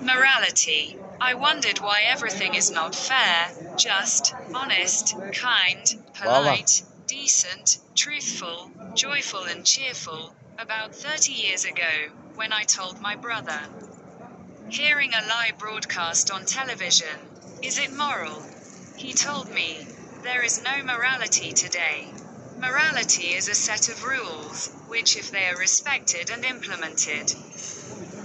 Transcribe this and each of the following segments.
Morality. I wondered why everything is not fair, just, honest, kind, polite, decent, truthful, joyful, and cheerful. About 30 years ago, when I told my brother, hearing a lie broadcast on television, is it moral? He told me, there is no morality today. Morality is a set of rules, which, if they are respected and implemented,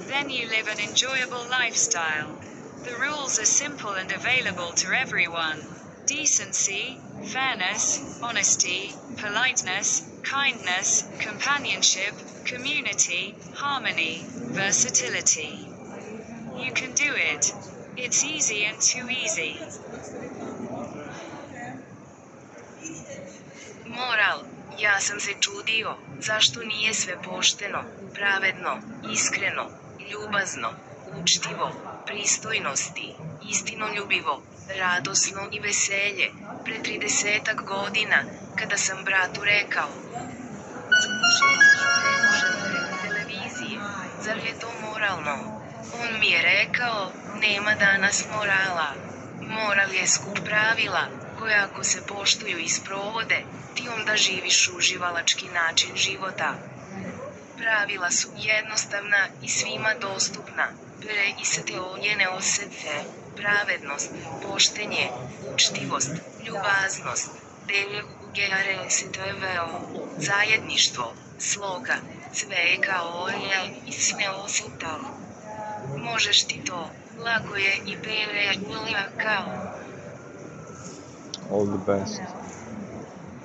then you live an enjoyable lifestyle. The rules are simple and available to everyone decency, fairness, honesty, politeness, kindness, companionship, community, harmony, versatility. You can do it. It's easy and too easy. Moral. Ja sam se čudio, zašto nije sve pošteno, pravedno, iskreno, ljubazno, učtivo, pristojnosti, istinoljubivo, radosno i veselje, pre tridesetak godina, kada sam bratu rekao. televizije, zar je to moralno? On mi je rekao, nema danas morala. Moral je skup pravila, koja ako se poštuju i sprovode, ti onda živiš uživalački način života. Pravila su jednostavna i svima dostupna. Pregisate o njene osete, pravednost, poštenje, učtivost, ljubaznost, DLUGRSTVO, zajedništvo, sloga, sve kao olje i sve osuta. Možeš ti to, lako je i bere kao. All the best.